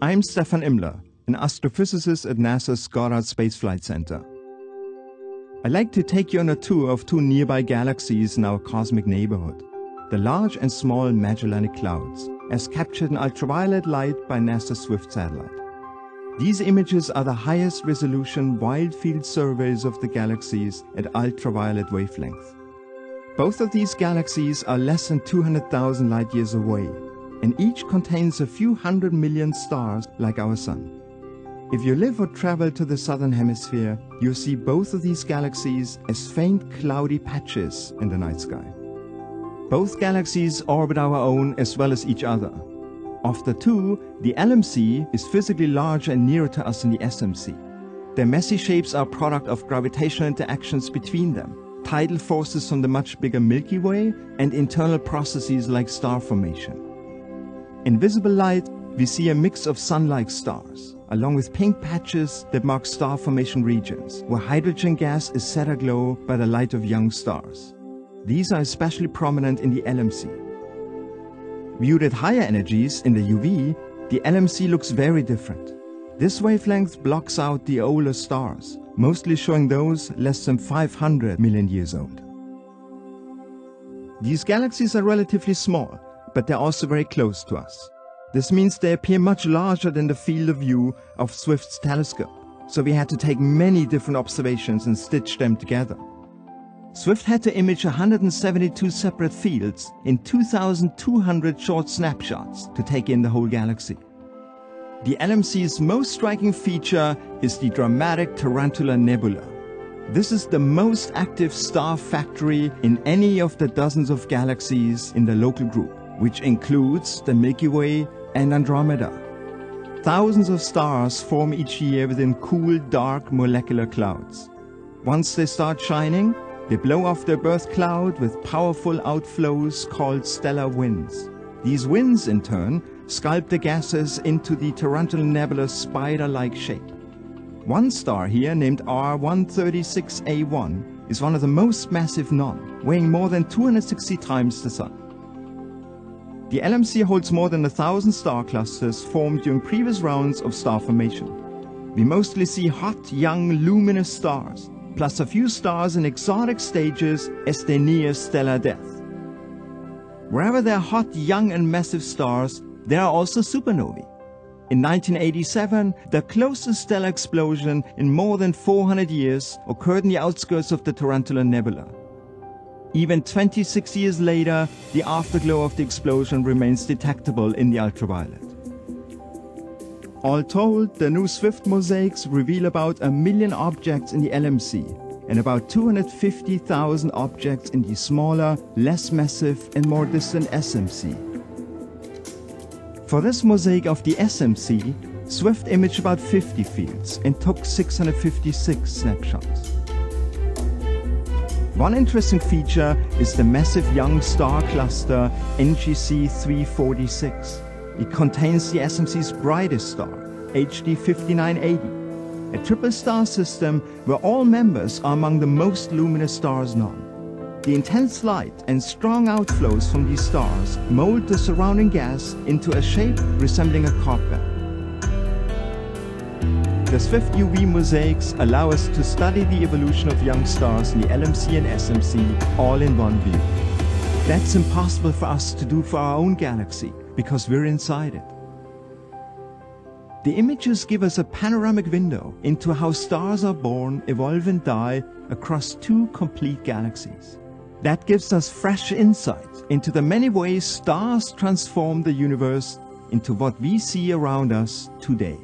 I'm Stefan Immler, an astrophysicist at NASA's Goddard Space Flight Center. I'd like to take you on a tour of two nearby galaxies in our cosmic neighborhood, the Large and Small Magellanic Clouds, as captured in ultraviolet light by NASA's Swift satellite. These images are the highest resolution wide field surveys of the galaxies at ultraviolet wavelength. Both of these galaxies are less than 200,000 light years away, and each contains a few hundred million stars like our Sun. If you live or travel to the southern hemisphere, you see both of these galaxies as faint cloudy patches in the night sky. Both galaxies orbit our own as well as each other. Of the two, the LMC is physically larger and nearer to us than the SMC. Their messy shapes are a product of gravitational interactions between them, tidal forces from the much bigger Milky Way, and internal processes like star formation. In visible light, we see a mix of sun-like stars, along with pink patches that mark star formation regions, where hydrogen gas is set aglow by the light of young stars. These are especially prominent in the LMC. Viewed at higher energies in the UV, the LMC looks very different. This wavelength blocks out the older stars, mostly showing those less than 500 million years old. These galaxies are relatively small, but they're also very close to us. This means they appear much larger than the field of view of Swift's telescope, so we had to take many different observations and stitch them together. Swift had to image 172 separate fields in 2,200 short snapshots to take in the whole galaxy. The LMC's most striking feature is the dramatic Tarantula Nebula. This is the most active star factory in any of the dozens of galaxies in the local group, which includes the Milky Way and Andromeda. Thousands of stars form each year within cool, dark molecular clouds. Once they start shining, they blow off their birth cloud with powerful outflows called stellar winds. These winds, in turn, sculpt the gases into the Tarantula Nebula's spider-like shape. One star here, named R136A1, is one of the most massive known, weighing more than 260 times the Sun. The LMC holds more than a thousand star clusters formed during previous rounds of star formation. We mostly see hot, young, luminous stars, plus a few stars in exotic stages as they near stellar death. Wherever there are hot, young and massive stars, there are also supernovae. In 1987, the closest stellar explosion in more than 400 years occurred in the outskirts of the Tarantula Nebula. Even 26 years later, the afterglow of the explosion remains detectable in the ultraviolet. All told, the new Swift mosaics reveal about a million objects in the LMC and about 250,000 objects in the smaller, less massive and more distant SMC. For this mosaic of the SMC, Swift imaged about 50 fields and took 656 snapshots. One interesting feature is the massive young star cluster NGC 346. It contains the SMC's brightest star, HD 5980, a triple star system where all members are among the most luminous stars known. The intense light and strong outflows from these stars mold the surrounding gas into a shape resembling a cobweb. The Swift UV mosaics allow us to study the evolution of young stars in the LMC and SMC all in one view. That's impossible for us to do for our own galaxy because we're inside it. The images give us a panoramic window into how stars are born, evolve and die across two complete galaxies. That gives us fresh insight into the many ways stars transform the universe into what we see around us today.